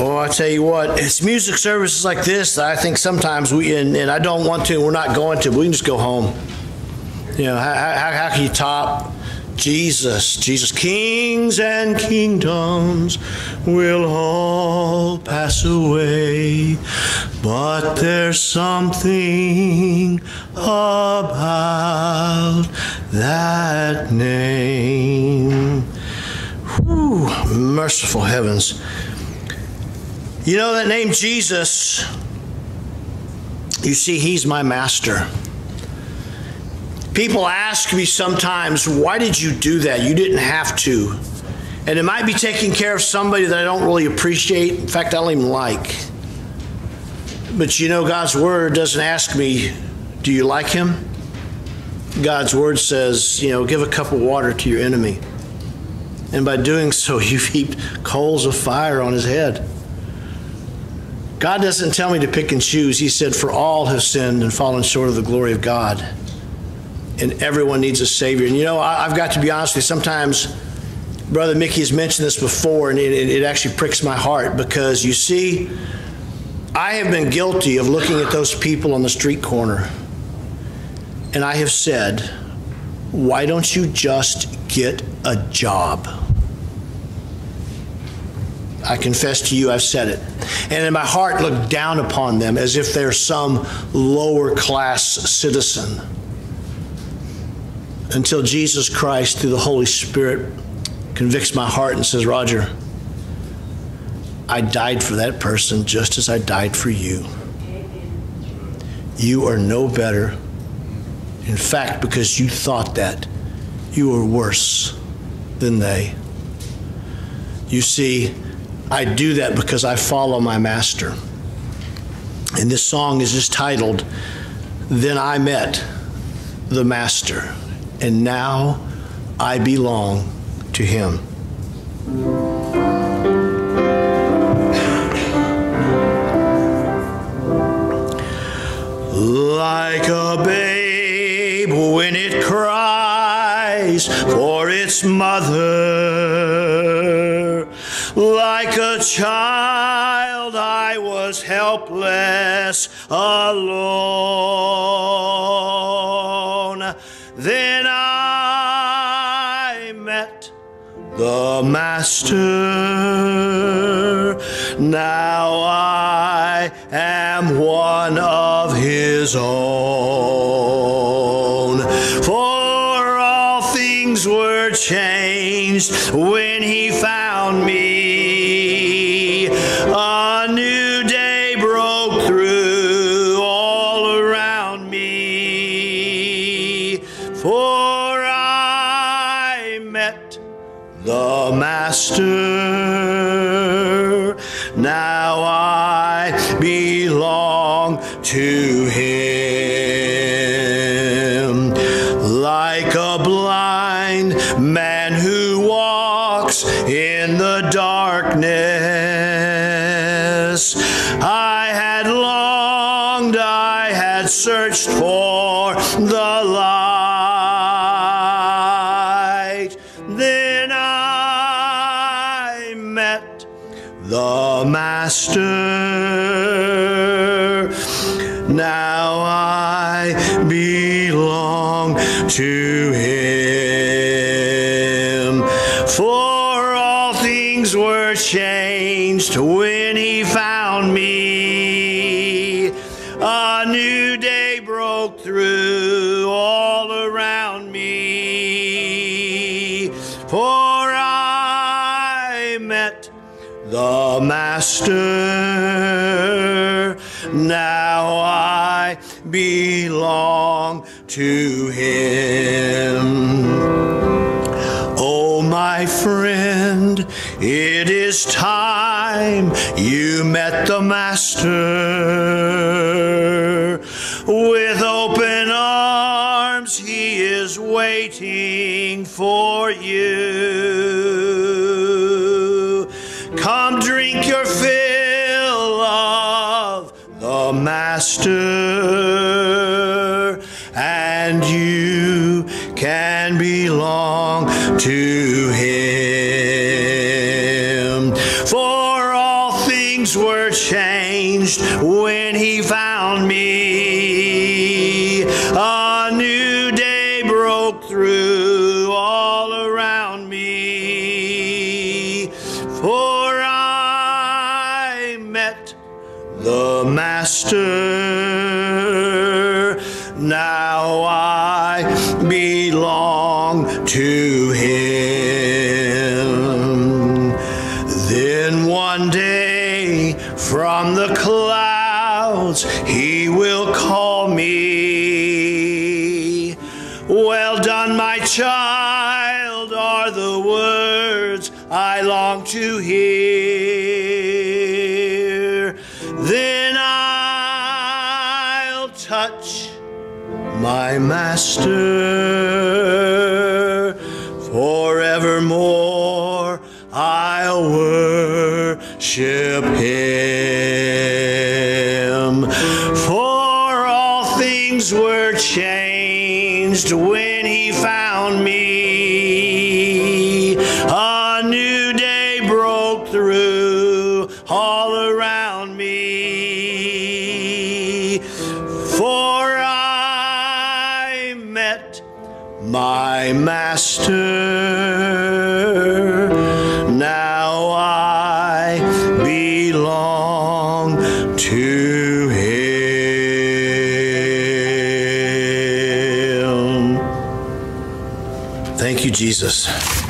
Oh, I tell you what, it's music services like this that I think sometimes we, and, and I don't want to, we're not going to, we can just go home. You know, how, how, how can you top Jesus? Jesus, kings and kingdoms will all pass away, but there's something about that name. Whew, merciful heavens. You know that name Jesus? You see, he's my master. People ask me sometimes, why did you do that? You didn't have to. And it might be taking care of somebody that I don't really appreciate. In fact, I don't even like. But you know, God's word doesn't ask me, do you like him? God's word says, you know, give a cup of water to your enemy. And by doing so, you've heaped coals of fire on his head. God doesn't tell me to pick and choose. He said, For all have sinned and fallen short of the glory of God. And everyone needs a Savior. And you know, I, have got to be honest with you, sometimes Brother Mickey has mentioned this before, and it, it actually pricks my heart because you see, I have been guilty of looking at those people on the street corner, and I have said, Why don't you just get a job? I confess to you, I've said it. And in my heart, look down upon them as if they're some lower class citizen. Until Jesus Christ, through the Holy Spirit, convicts my heart and says, Roger, I died for that person just as I died for you. You are no better. In fact, because you thought that, you were worse than they. You see, I do that because I follow my master. And this song is just titled, Then I Met the Master, and Now I Belong to Him. Like a babe when it cries for its mother like a child, I was helpless, alone. Then I met the Master. Now I am one of his own. Changed when he found me. A new day broke through all around me. For I met the Master. Now I belong to walks in the darkness, I had longed, I had searched for the light. Then I met the Master. Now I belong to him. Through all around me. For I met the Master. Now I belong to him. Oh, my friend, it is time you met the Master. Waiting for you. Come drink your fill of the Master, and you can belong to him. For all things were changed when he found me. The Master. Now I belong to him. Then one day from the clouds he will call me. Well done, my child, are the words I long to hear. Then I'll touch my master forevermore. I'll worship him. For all things were changed when he found me. For I met my master. Now I belong to him. Thank you, Jesus.